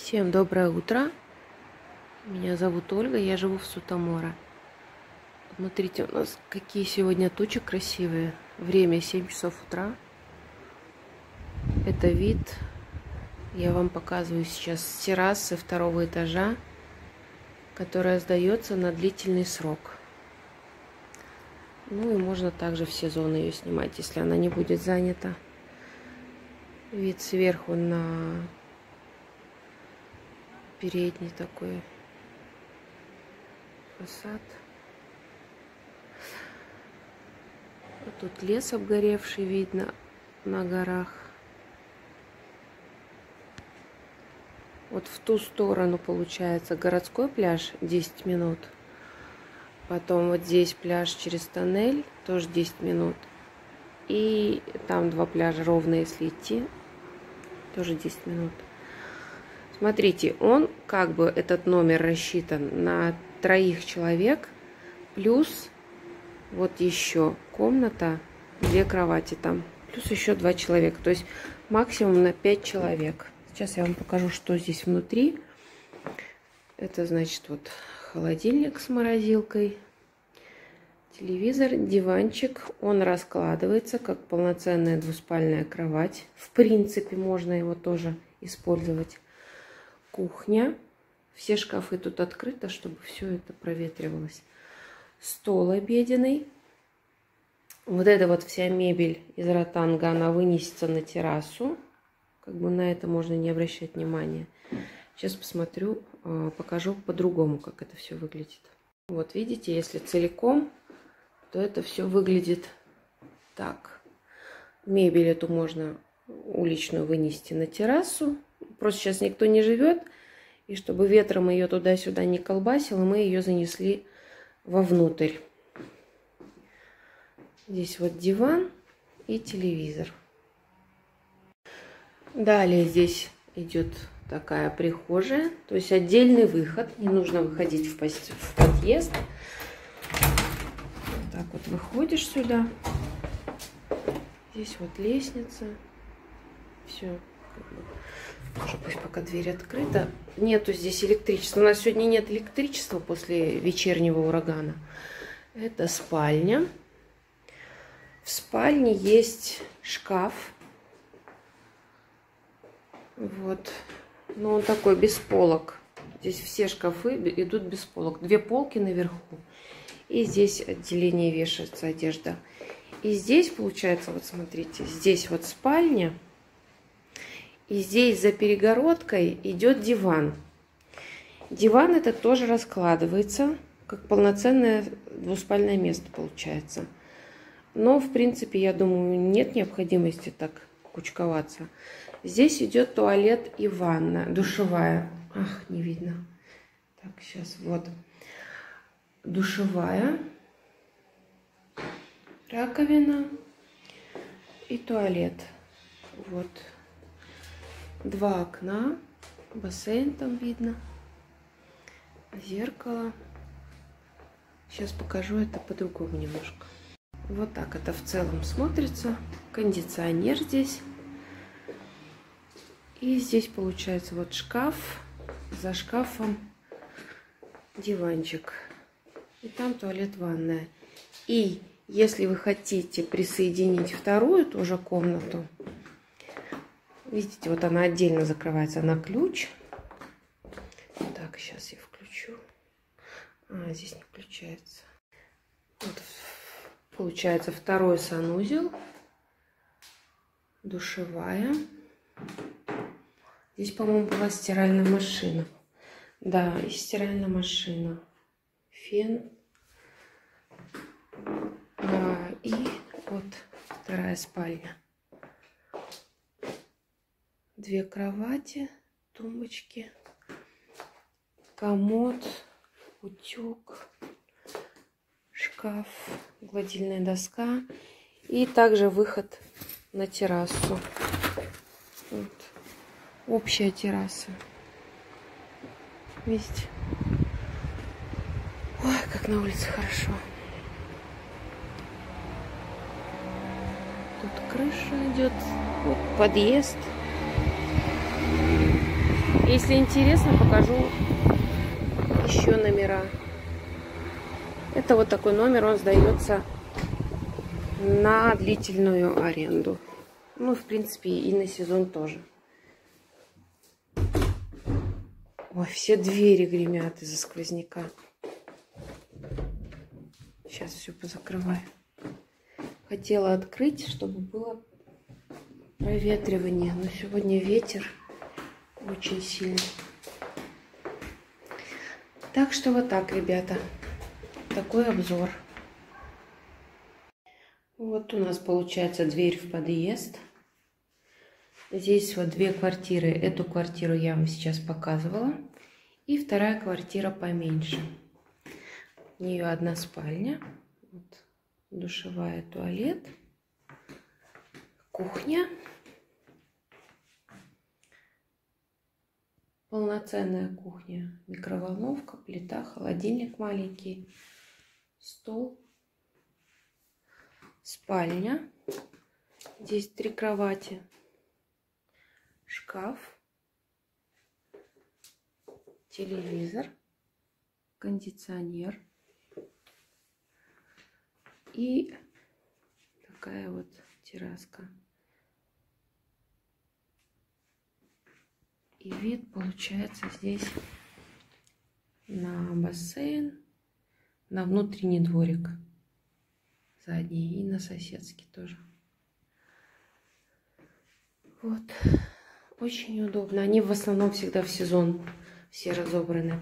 Всем доброе утро. Меня зовут Ольга, я живу в Сутамора. Смотрите, у нас какие сегодня тучи красивые. Время 7 часов утра. Это вид. Я вам показываю сейчас террасы второго этажа, которая сдается на длительный срок. Ну и можно также в сезон ее снимать, если она не будет занята. Вид сверху на передний такой фасад. Вот тут лес обгоревший видно на горах. Вот в ту сторону получается городской пляж 10 минут. Потом вот здесь пляж через тоннель, тоже 10 минут. И там два пляжа ровно, если идти, тоже 10 минут. Смотрите, он как бы этот номер рассчитан на троих человек, плюс вот еще комната, две кровати там, плюс еще два человека. То есть максимум на пять человек. Сейчас я вам покажу, что здесь внутри. Это значит вот холодильник с морозилкой, телевизор, диванчик. Он раскладывается как полноценная двуспальная кровать. В принципе, можно его тоже использовать кухня. Все шкафы тут открыты, чтобы все это проветривалось. Стол обеденный. Вот эта вот вся мебель из ротанга, она вынесется на террасу. Как бы на это можно не обращать внимания. Сейчас посмотрю, а, покажу по-другому, как это все выглядит. Вот видите, если целиком, то это все выглядит так. Мебель эту можно уличную вынести на террасу. Просто сейчас никто не живет. И чтобы ветром ее туда-сюда не колбасило, мы ее занесли вовнутрь. Здесь вот диван и телевизор. Далее здесь идет такая прихожая, то есть отдельный выход. Не нужно выходить в, в подъезд. Вот так вот выходишь сюда. Здесь вот лестница. Все. Уже пусть пока дверь открыта. Нету здесь электричества. У нас сегодня нет электричества после вечернего урагана. Это спальня. В спальне есть шкаф. Вот. Но он такой без полок. Здесь все шкафы идут без полок. Две полки наверху. И здесь отделение вешается одежда. И здесь получается, вот смотрите, здесь вот спальня. И здесь за перегородкой идет диван. Диван это тоже раскладывается, как полноценное двуспальное место получается. Но, в принципе, я думаю, нет необходимости так кучковаться. Здесь идет туалет и ванна, душевая. Ах, не видно. Так, сейчас, вот. Душевая, раковина и туалет. Вот два окна, бассейн там видно, зеркало. Сейчас покажу это по-другому немножко. Вот так это в целом смотрится. Кондиционер здесь. И здесь получается вот шкаф. За шкафом диванчик. И там туалет-ванная. И если вы хотите присоединить вторую тоже комнату, Видите, вот она отдельно закрывается на ключ. Так, сейчас я включу. А, здесь не включается. Вот получается второй санузел. Душевая. Здесь, по-моему, была стиральная машина. Да, и стиральная машина. Фен. А, и вот вторая спальня две кровати, тумбочки, комод, утюг, шкаф, гладильная доска и также выход на террасу. Вот. Общая терраса. Видите? Ой, как на улице хорошо. Тут крыша идет, вот подъезд. Если интересно, покажу еще номера. Это вот такой номер, он сдается на длительную аренду. Ну, в принципе, и на сезон тоже. Ой, все двери гремят из-за сквозняка. Сейчас все позакрываю. Хотела открыть, чтобы было проветривание. Но сегодня ветер очень сильный. Так что вот так, ребята. Такой обзор. Вот у нас получается дверь в подъезд. Здесь вот две квартиры. Эту квартиру я вам сейчас показывала. И вторая квартира поменьше. У нее одна спальня. Вот, душевая, туалет. Кухня. Полноценная кухня. Микроволновка, плита, холодильник маленький. Стол. Спальня. Здесь три кровати шкаф, телевизор, кондиционер и такая вот терраска. И вид получается здесь на бассейн, на внутренний дворик задний и на соседский тоже. Вот. Очень удобно. Они в основном всегда в сезон все разобраны.